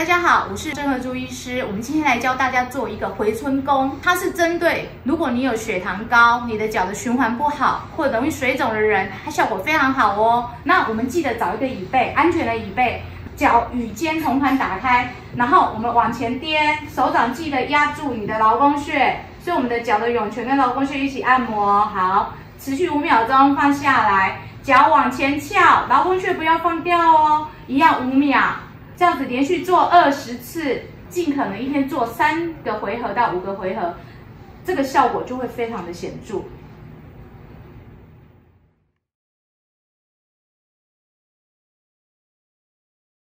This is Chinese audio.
大家好，我是郑和朱医师。我们今天来教大家做一个回春功，它是针对如果你有血糖高、你的脚的循环不好或者容易水肿的人，它效果非常好哦。那我们记得找一个椅背，安全的椅背，脚与肩同宽打开，然后我们往前颠，手掌记得压住你的劳宫穴，所以我们的脚的涌泉跟劳宫穴一起按摩。好，持续五秒钟，放下来，脚往前翘，劳宫穴不要放掉哦，一样五秒。这样子连续做二十次，尽可能一天做三个回合到五个回合，这个效果就会非常的显著。